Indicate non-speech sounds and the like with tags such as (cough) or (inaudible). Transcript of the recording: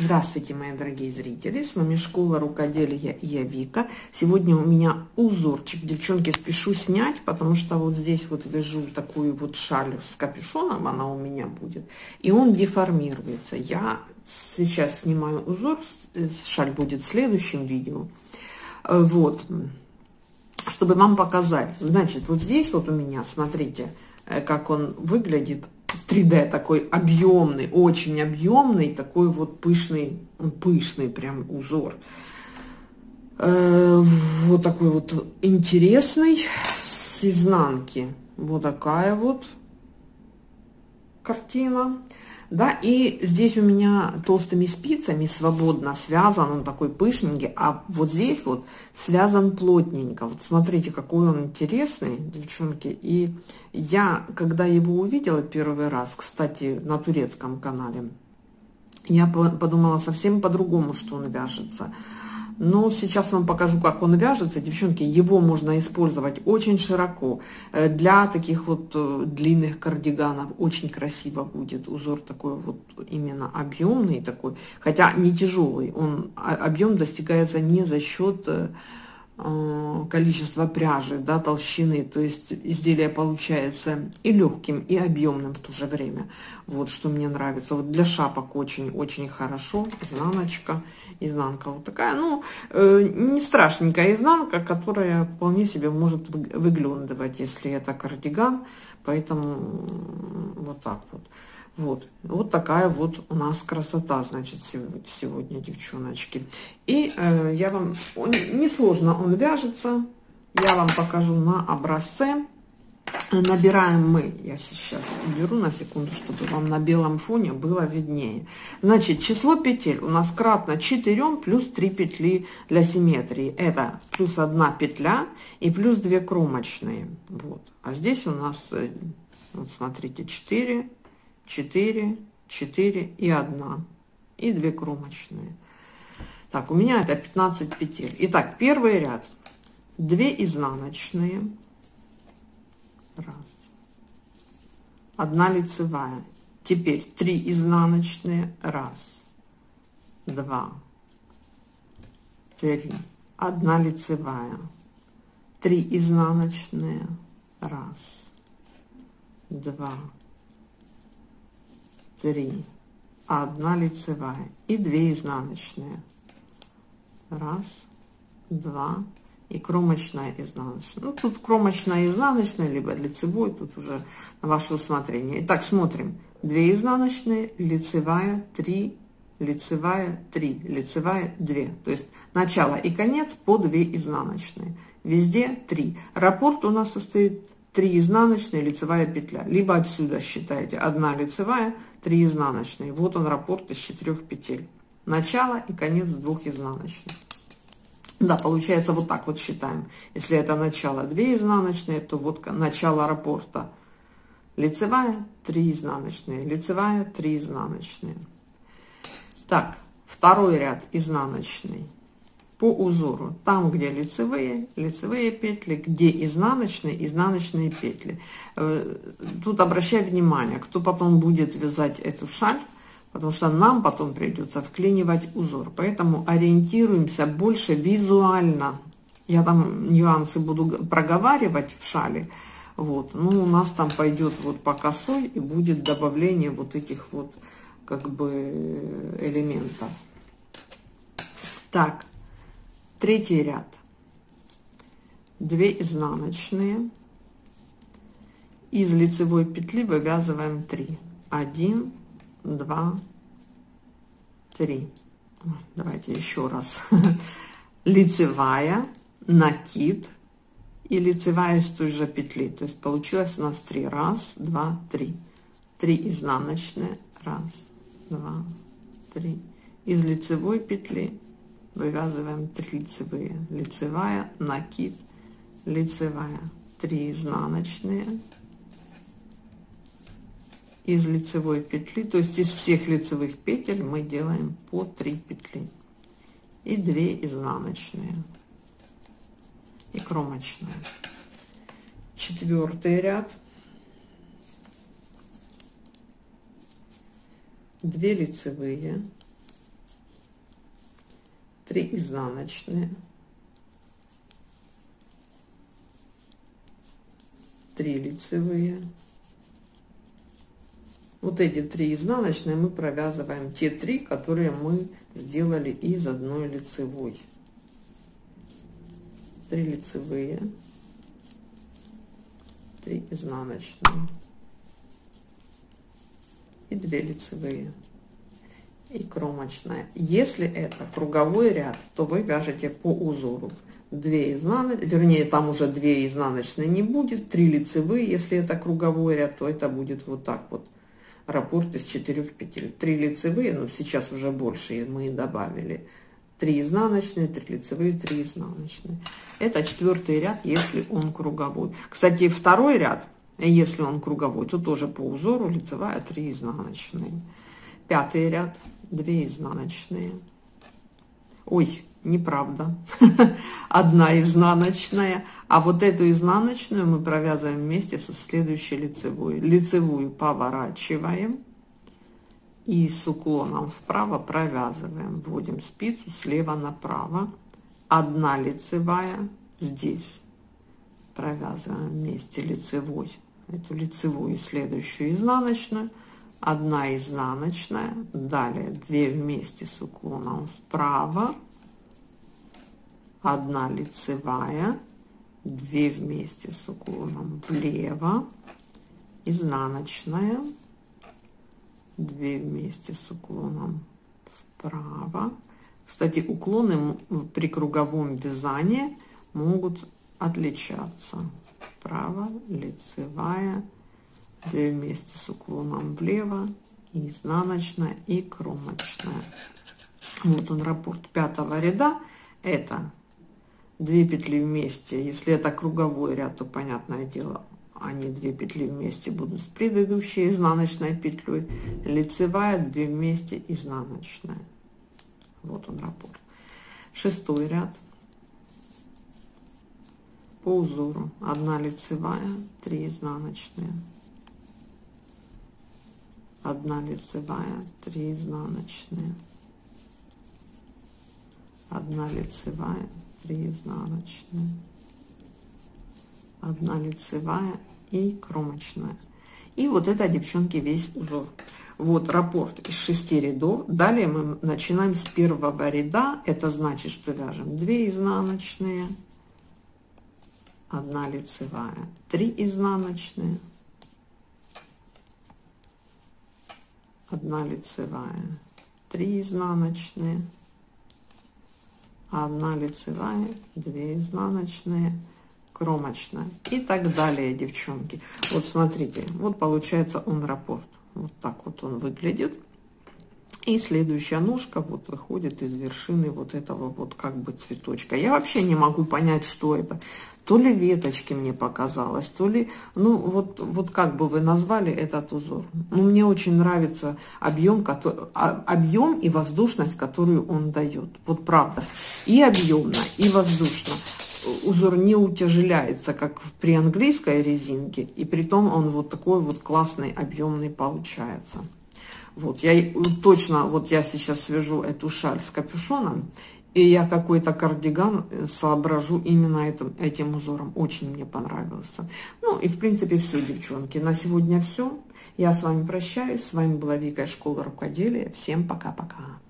Здравствуйте, мои дорогие зрители! С вами Школа Рукоделия и я Вика. Сегодня у меня узорчик. Девчонки, спешу снять, потому что вот здесь вот вяжу такую вот шаль с капюшоном, она у меня будет. И он деформируется. Я сейчас снимаю узор, шаль будет в следующем видео. Э, вот, чтобы вам показать. Значит, вот здесь вот у меня, смотрите, э, как он выглядит 3D такой объемный, очень объемный, такой вот пышный, пышный прям узор. Э, вот такой вот интересный с изнанки. Вот такая вот картина. Да, и здесь у меня толстыми спицами свободно связан, он такой пышненький, а вот здесь вот связан плотненько. Вот смотрите, какой он интересный, девчонки. И я, когда его увидела первый раз, кстати, на турецком канале, я подумала совсем по-другому, что он вяжется. Но сейчас вам покажу, как он вяжется. Девчонки, его можно использовать очень широко. Э, для таких вот э, длинных кардиганов очень красиво будет. Узор такой вот именно объемный такой. Хотя не тяжелый. Он, а, объем достигается не за счет э, количества пряжи, да, толщины, то есть изделие получается и легким, и объемным в то же время. Вот что мне нравится. Вот для шапок очень-очень хорошо. Изнаночка изнанка вот такая, ну, э, не страшненькая изнанка, которая вполне себе может выглядывать, если это кардиган, поэтому вот так вот. Вот, вот такая вот у нас красота, значит, сегодня, девчоночки. И э, я вам, несложно он вяжется, я вам покажу на образце. Набираем мы, я сейчас уберу на секунду, чтобы вам на белом фоне было виднее. Значит, число петель у нас кратно 4 плюс 3 петли для симметрии. Это плюс 1 петля и плюс 2 кромочные. Вот. А здесь у нас, э, вот смотрите, 4, 4, 4 и 1. И 2 кромочные. Так, у меня это 15 петель. Итак, первый ряд. 2 изнаночные раз, одна лицевая, теперь три изнаночные, раз, два, три, одна лицевая, три изнаночные, раз, два, три, одна лицевая и две изнаночные, раз, два, и кромочная изнаночная. Ну, тут кромочная изнаночная, либо лицевой, тут уже на ваше усмотрение. Итак, смотрим. 2 изнаночные, лицевая, 3, лицевая, 3, лицевая, 2. То есть начало и конец по 2 изнаночные. Везде 3. Раппорт у нас состоит 3 изнаночные, лицевая петля. Либо отсюда считаете 1 лицевая, 3 изнаночные. Вот он раппорт из 4 петель. Начало и конец двух изнаночных. Да, получается вот так вот считаем. Если это начало 2 изнаночные, то вот начало раппорта лицевая, 3 изнаночные, лицевая, 3 изнаночные. Так, второй ряд изнаночный по узору. Там, где лицевые, лицевые петли, где изнаночные, изнаночные петли. Э, тут обращай внимание, кто потом будет вязать эту шаль, потому что нам потом придется вклинивать узор. Поэтому ориентируемся больше визуально. Я там нюансы буду проговаривать в шале. Вот, ну у нас там пойдет вот по косой и будет добавление вот этих вот как бы элементов. Так, третий ряд. Две изнаночные. Из лицевой петли вывязываем 3. 1, два, три. Давайте еще раз. (laughs) Лицевая, накид и лицевая из той же петли. То есть получилось у нас три. Раз, два, три. Три изнаночные. Раз, два, три. Из лицевой петли вывязываем три лицевые. Лицевая, накид, лицевая. Три изнаночные из лицевой петли, то есть из всех лицевых петель мы делаем по 3 петли и 2 изнаночные и кромочная. Четвертый ряд. 2 лицевые, 3 изнаночные, 3 лицевые. Вот эти три изнаночные мы провязываем те три, которые мы сделали из одной лицевой. 3 лицевые, 3 изнаночные и 2 лицевые и кромочная. Если это круговой ряд, то вы вяжете по узору 2 изнаночные, вернее там уже 2 изнаночные не будет, 3 лицевые, если это круговой ряд, то это будет вот так вот. Раппорт из 4 петель. 3 лицевые, но сейчас уже больше мы добавили. 3 изнаночные, 3 лицевые, 3 изнаночные. Это четвертый ряд, если он круговой. Кстати, второй ряд, если он круговой, то тоже по узору лицевая 3 изнаночные. Пятый ряд 2 изнаночные. Ой, неправда. (laughs) Одна изнаночная. А вот эту изнаночную мы провязываем вместе со следующей лицевой. Лицевую поворачиваем и с уклоном вправо провязываем. Вводим спицу слева направо. Одна лицевая здесь. Провязываем вместе лицевой. Эту лицевую следующую изнаночную. 1 изнаночная, далее 2 вместе с уклоном вправо, 1 лицевая, 2 вместе с уклоном влево, изнаночная, 2 вместе с уклоном вправо. Кстати, уклоны при круговом вязании могут отличаться. Вправо, лицевая, 2 вместе с уклоном влево, изнаночная и кромочная. Вот он раппорт пятого ряда. Это 2 петли вместе. Если это круговой ряд, то понятное дело, они 2 петли вместе будут с предыдущей изнаночной петлей. Лицевая 2 вместе изнаночная. Вот он раппорт. Шестой ряд. По узору 1 лицевая, 3 изнаночные. 1 лицевая, 3 изнаночные, 1 лицевая, 3 изнаночные, 1 лицевая и кромочная. И вот это, девчонки, весь узор. Вот раппорт из 6 рядов. Далее мы начинаем с первого ряда. Это значит, что вяжем 2 изнаночные, 1 лицевая, 3 изнаночные, одна лицевая, 3 изнаночные, одна лицевая, 2 изнаночные, кромочная и так далее, девчонки. Вот смотрите, вот получается он раппорт. Вот так вот он выглядит. И следующая ножка вот выходит из вершины вот этого вот как бы цветочка. Я вообще не могу понять, что это. То ли веточки мне показалось, то ли, ну вот, вот как бы вы назвали этот узор. Ну мне очень нравится объем, который, а, объем и воздушность, которую он дает. Вот правда. И объемно, и воздушно. Узор не утяжеляется, как при английской резинке, и при том он вот такой вот классный, объемный получается. Вот, я точно, вот я сейчас свяжу эту шаль с капюшоном, и я какой-то кардиган э, соображу именно этим, этим узором. Очень мне понравился. Ну и в принципе все, девчонки. На сегодня все. Я с вами прощаюсь. С вами была Вика из школы рукоделия. Всем пока-пока.